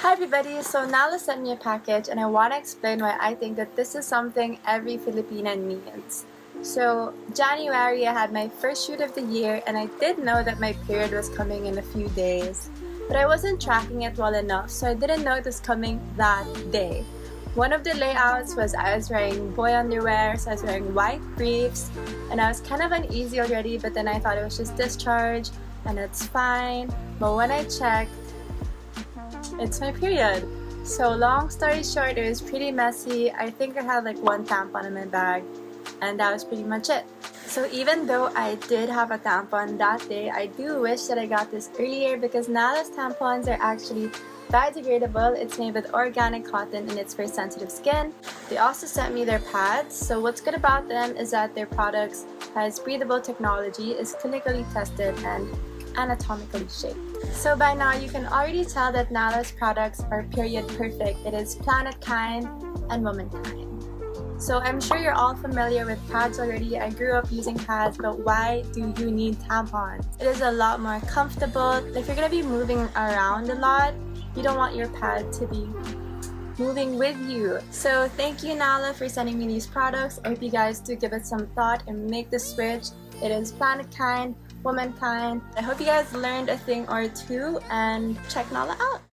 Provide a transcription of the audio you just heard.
Hi everybody, so Nala sent me a package and I want to explain why I think that this is something every Filipina needs. So January I had my first shoot of the year and I did know that my period was coming in a few days. But I wasn't tracking it well enough so I didn't know it was coming that day. One of the layouts was I was wearing boy underwear, so I was wearing white briefs and I was kind of uneasy already but then I thought it was just discharge and it's fine. But when I checked it's my period. So long story short, it was pretty messy. I think I had like one tampon in my bag and that was pretty much it. So even though I did have a tampon that day, I do wish that I got this earlier because now Nala's tampons are actually biodegradable. It's made with organic cotton and it's for sensitive skin. They also sent me their pads. So what's good about them is that their products has breathable technology, is clinically tested, and anatomically shaped. So by now you can already tell that Nala's products are period perfect. It is planet kind and woman kind. So I'm sure you're all familiar with pads already. I grew up using pads, but why do you need tampons? It is a lot more comfortable. If you're gonna be moving around a lot, you don't want your pad to be moving with you. So thank you Nala for sending me these products. I hope you guys do give it some thought and make the switch. It is planet kind womankind. I hope you guys learned a thing or two and check Nala out.